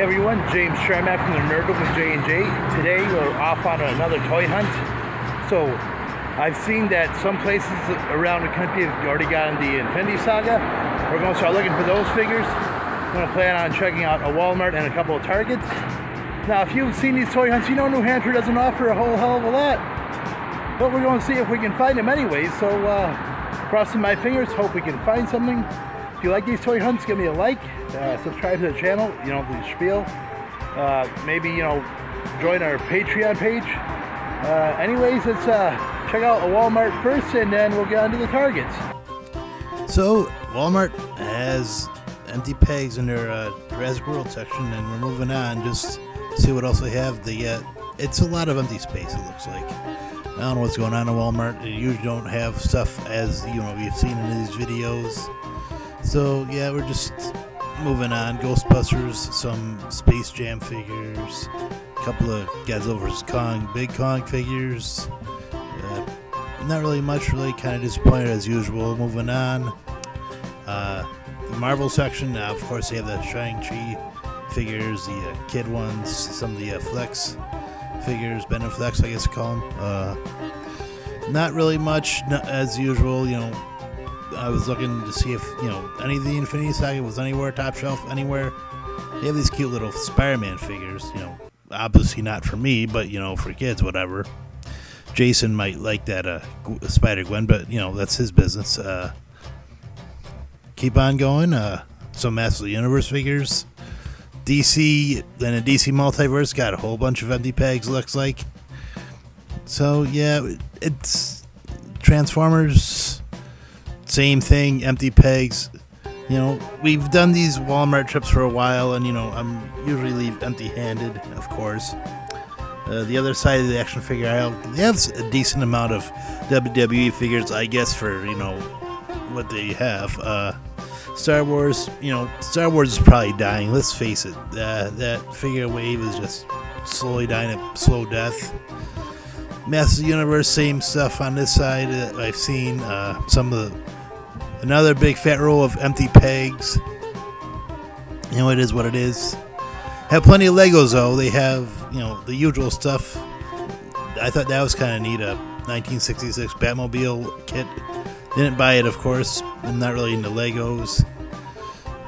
Hey everyone, James Scharmach from the Nerd with J&J. Today we're off on another toy hunt. So I've seen that some places around the country have already gotten the Infinity Saga. We're going to start looking for those figures. I'm going to plan on checking out a Walmart and a couple of Targets. Now if you've seen these toy hunts, you know New Hampshire doesn't offer a whole hell of a lot. But we're going to see if we can find them anyways. So uh, crossing my fingers, hope we can find something. If you like these toy hunts, give me a like, uh, subscribe to the channel, you know, the spiel. Uh, maybe, you know, join our Patreon page. Uh, anyways, let's uh, check out a Walmart first and then we'll get on to the Targets. So, Walmart has empty pegs in their uh, Jurassic World section, and we're moving on just see what else they have. The uh, It's a lot of empty space, it looks like. I don't know what's going on in Walmart. They usually don't have stuff as, you know, we've seen in these videos. So yeah, we're just moving on. Ghostbusters, some Space Jam figures, a couple of Godzilla vs Kong, Big Kong figures. Uh, not really much, really kind of disappointed as usual. Moving on. Uh, the Marvel section, uh, of course, they have the Shang-Chi figures, the uh, kid ones, some of the uh, Flex figures, Bend and Flex, I guess you call them. Uh, not really much, as usual, you know I was looking to see if you know any of the Infinity Saga was anywhere top shelf anywhere. They have these cute little Spider-Man figures. You know, obviously not for me, but you know for kids, whatever. Jason might like that uh, Spider Gwen, but you know that's his business. Uh, keep on going. Uh, some Master of the Universe figures. DC, then a DC multiverse got a whole bunch of empty pegs. Looks like. So yeah, it's Transformers same thing, empty pegs. You know, we've done these Walmart trips for a while, and you know, I'm usually leave empty-handed, of course. Uh, the other side of the action figure aisle, they have a decent amount of WWE figures, I guess, for you know what they have. Uh, Star Wars, you know, Star Wars is probably dying. Let's face it, uh, that figure wave is just slowly dying a slow death. Master Universe, same stuff on this side. I've seen uh, some of the Another big fat row of empty pegs. You know, it is what it is. Have plenty of Legos though. They have, you know, the usual stuff. I thought that was kind of neat. A 1966 Batmobile kit. Didn't buy it, of course. I'm not really into Legos.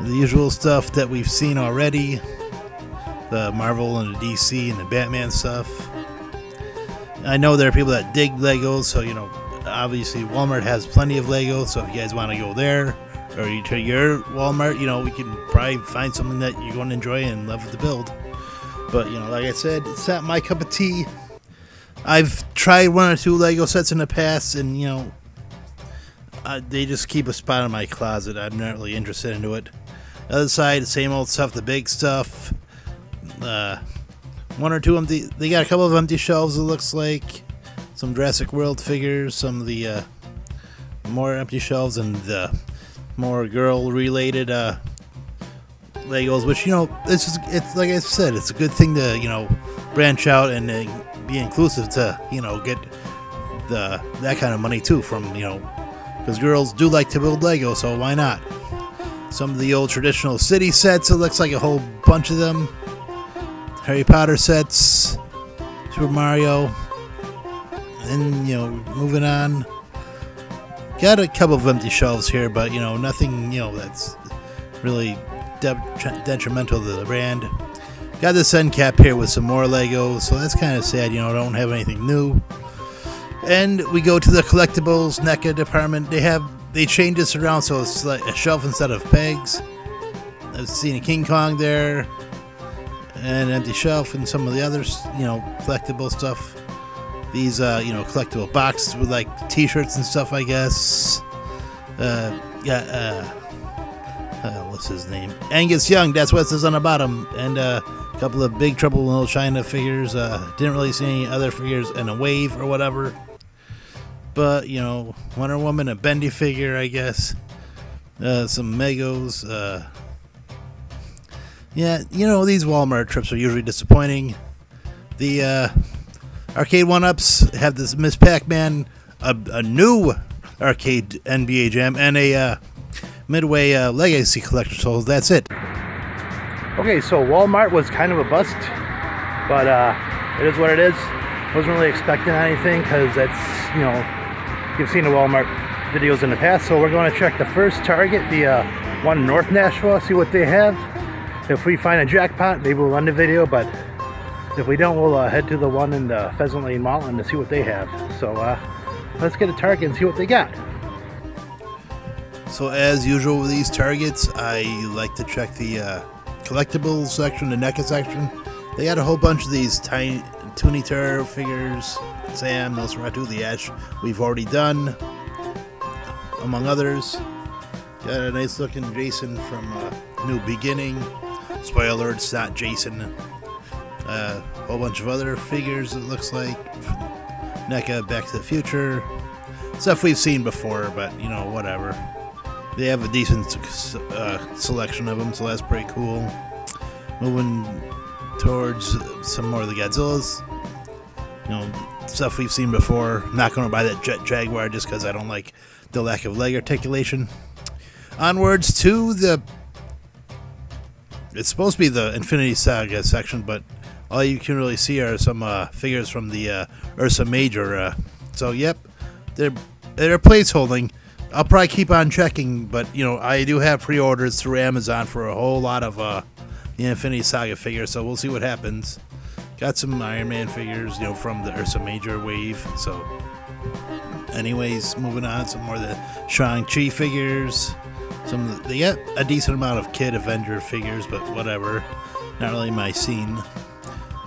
The usual stuff that we've seen already. The Marvel and the DC and the Batman stuff. I know there are people that dig Legos, so you know obviously Walmart has plenty of Lego, so if you guys want to go there or you to your Walmart, you know, we can probably find something that you're going to enjoy and love the build. But, you know, like I said, it's not my cup of tea. I've tried one or two Lego sets in the past, and, you know, uh, they just keep a spot in my closet. I'm not really interested into it. The other side, same old stuff, the big stuff. Uh, one or two empty. They got a couple of empty shelves. It looks like some Jurassic World figures, some of the uh, more empty shelves, and the more girl-related uh, Legos. Which you know, it's just, it's like I said, it's a good thing to you know branch out and uh, be inclusive to you know get the that kind of money too from you know because girls do like to build Lego, so why not? Some of the old traditional city sets. It looks like a whole bunch of them. Harry Potter sets, Super Mario, and you know, moving on. Got a couple of empty shelves here, but you know, nothing you know that's really de- detrimental to the brand. Got this end cap here with some more Legos, so that's kind of sad. You know, don't have anything new. And we go to the collectibles NECA department. They have they changed this around so it's like a shelf instead of pegs. I've seen a King Kong there, and an empty shelf, and some of the others, you know, collectible stuff these uh, you know collectible boxes with like T-shirts and stuff. I guess. Uh, yeah. Uh, uh, what's his name? Angus Young. That's what says on the bottom. And uh, a couple of Big Trouble in Little China figures. Uh, didn't really see any other figures in a wave or whatever. But you know, Wonder Woman, a bendy figure, I guess. Uh, some Megos. Uh, yeah, you know these Walmart trips are usually disappointing. The uh, Arcade One Ups have this Miss Pac Man, a, a, new arcade NBA Jam, and a uh, Midway uh, Legacy Collector. So that's it. Okay, so Walmart was kind of a bust, but uh, it is what it is. Wasn't really expecting anything because that's, you know, you've seen the Walmart videos in the past. So we're going to check the first Target, the uh, one North Nashua, see what they have. If we find a jackpot, maybe we'll run the video, but if we don't, we'll uh, head to the one in the Pheasant Lane Mall and to see what they have. So uh, let's get a Target and see what they got. So as usual with these targets, I like to check the uh, collectibles section, the NECA section. They got a whole bunch of these tiny Terror figures, Sam, Nosferatu, the Ash we've already done, among others. Got a nice looking Jason from uh, New Beginning. Spoiler, it's not Jason. A uh, whole bunch of other figures, it looks like. NECA, Back to the Future. Stuff we've seen before, but you know, whatever they have a decent uh, selection of them, so that's pretty cool. Moving towards some more of the Godzillas, you know, stuff we've seen before. Not going to buy that Jet Jaguar just because I don't like the lack of leg articulation. Onwards to the. It's supposed to be the Infinity Saga section, but all you can really see are some uh, figures from the uh, Ursa Major. Uh, so, yep, they're they're placeholding I'll probably keep on checking, but you know, I do have pre-orders through Amazon for a whole lot of uh, the Infinity Saga figures, so we'll see what happens. Got some Iron Man figures, you know, from the Ursa Major wave. So, anyways, moving on, some more of the Shang-Chi figures. Some the, they a decent amount of Kid Avenger figures, but whatever. Not really my scene.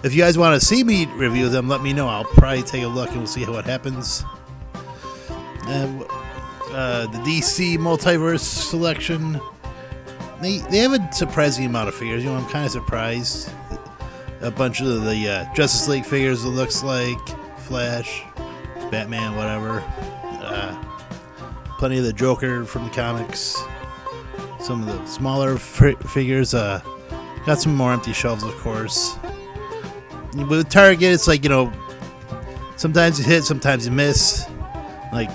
If you guys want to see me review them, let me know. I'll probably take a look and we'll see how what happens. Uh, uh, the DC Multiverse selection. They they have a surprising amount of figures. You know, I'm kind of surprised. A bunch of the uh, Justice League figures. It looks like Flash, Batman, whatever. Uh, plenty of the Joker from the comics. Some of the smaller figures. Uh, got some more empty shelves, of course. With Target, it's like you know, sometimes you hit, sometimes you miss. Like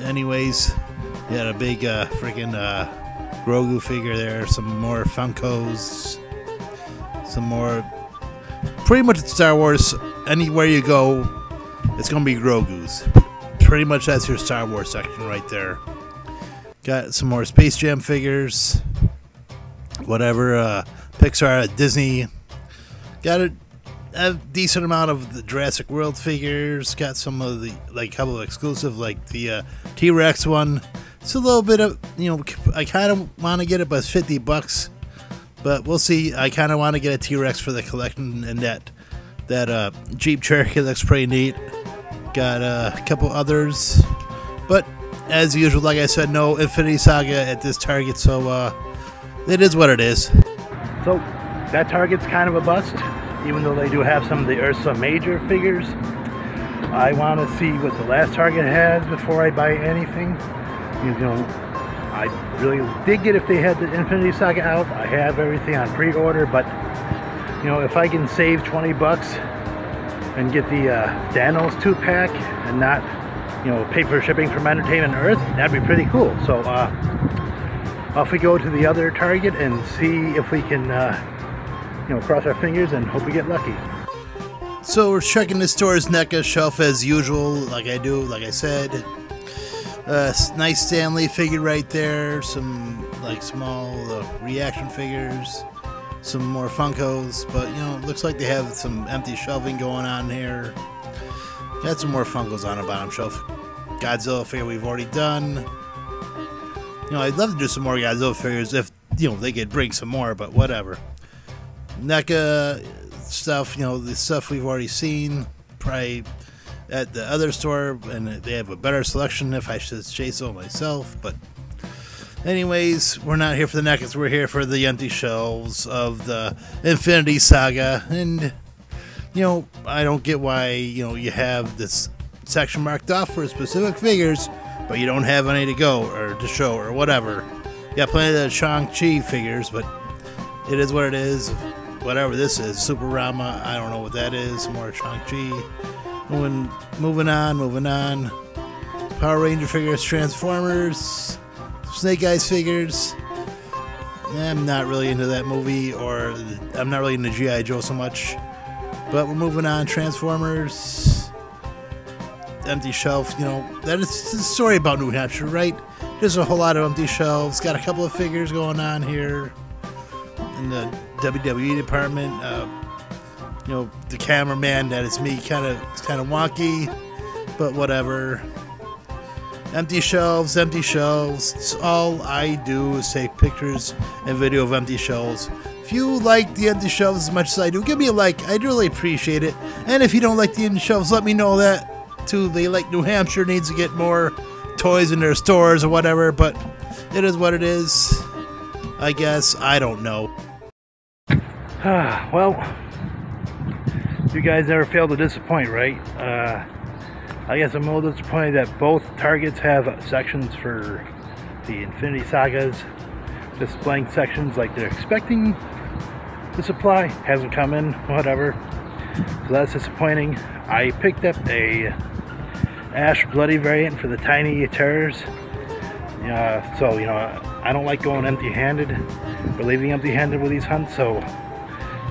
anyways, you had a big uh, freaking uh, Grogu figure there, some more Funkos, some more. Pretty much Star Wars. Anywhere you go, it's gonna be Grogu's. Pretty much that's your Star Wars section right there. Got some more Space Jam figures. Whatever. Uh, Pixar, at Disney. Got a a decent amount of the Jurassic World figures. Got some of the like couple of exclusive, like the uh, T Rex one. It's a little bit of you know I kind of want to get it, but it's fifty bucks. But we'll see. I kind of want to get a T Rex for the collection, and that that uh, Jeep Cherokee looks pretty neat. Got uh, a couple others, but as usual, like I said, no Infinity Saga at this Target, so uh, it is what it is. So that Target's kind of a bust even though they do have some of the Ursa Major figures. I want to see what the last Target has before I buy anything. You know, I really dig it if they had the Infinity Saga out. I have everything on pre-order, but you know, if I can save 20 bucks and get the uh, Thanos 2-pack and not, you know, pay for shipping from Entertainment Earth, that'd be pretty cool. So, uh, off we go to the other Target and see if we can uh, you know, cross our fingers and hope we get lucky. So we're checking the store's NECA shelf as usual, like I do, like I said. Uh, nice Stanley figure right there. Some like small uh, reaction figures. Some more Funkos, but you know, looks like they have some empty shelving going on here. Got some more Funkos on the bottom shelf. Godzilla figure we've already done. You know, I'd love to do some more Godzilla figures if you know they could bring some more, but whatever. NECA stuff, you know, the stuff we've already seen, probably at the other store, and they have a better selection if I should say so myself. But, anyways, we're not here for the NECAs, we're here for the empty shelves of the Infinity Saga. And, you know, I don't get why, you know, you have this section marked off for specific figures, but you don't have any to go or to show or whatever. You got plenty of the Shang-Chi figures, but it is what it is whatever this is, Superama. I don't know what that is. More Shang-Chi. Moving, moving on, moving on. Power Ranger figures, Transformers, Snake Eyes figures. I'm not really into that movie, or I'm not really into G.I. Joe so much. But we're moving on. Transformers, empty shelf. You know, that is a story about New Hampshire, right? There's a whole lot of empty shelves. Got a couple of figures going on here And the WWE department. Uh, you know, the cameraman that is me, kind of, it's kind of wonky, but whatever. Empty shelves, empty shelves. It's all I do is take pictures and video of empty shelves. If you like the empty shelves as much as I do, give me a like. I'd really appreciate it. And if you don't like the empty shelves, let me know that too. They like New Hampshire needs to get more toys in their stores or whatever, but it is what it is. I guess. I don't know. Ah, well, you guys never fail to disappoint, right? Uh, I guess I'm a little disappointed that both targets have sections for the Infinity Sagas, just blank sections like they're expecting the supply hasn't come in, whatever. So that's disappointing. I picked up a Ash Bloody variant for the Tiny Terrors. Uh, so, you know, I don't like going empty-handed or leaving empty-handed with these hunts, so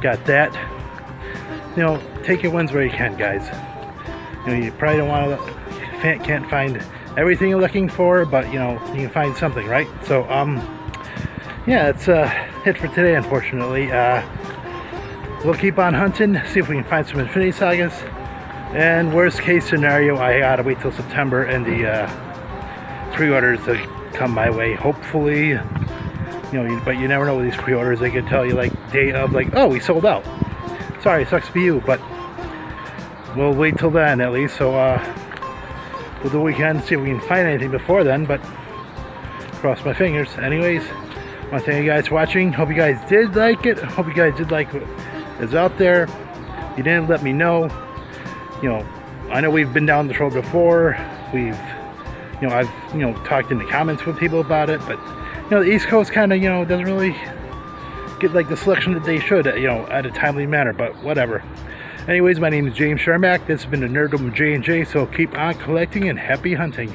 got that. You know, take your wins where you can, guys. You know, you probably don't want to, can't find everything you're looking for, but you know, you can find something, right? So, um, yeah, that's uh, it for today, unfortunately. Uh, we'll keep on hunting, see if we can find some Infinity Sagas. And worst case scenario, I gotta wait till September and the uh, pre-orders to come my way. Hopefully, you know, but you never know with these pre-orders. They could tell you like day of, like, oh, we sold out. Sorry, sucks for you, but we'll wait till then at least. So uh, we'll do what we can, see if we can find anything before then. But cross my fingers. Anyways, I want to thank you guys for watching. Hope you guys did like it. Hope you guys did like what is out there. If You didn't let me know. You know, I know we've been down the road before. We've, you know, I've you know talked in the comments with people about it, but know, the East Coast kind of you know doesn't really get like the selection that they should, you know, at a timely manner. But whatever. Anyways, my name is James Scharmach. This has been the Nerd Room of J&J, so keep on collecting and happy hunting.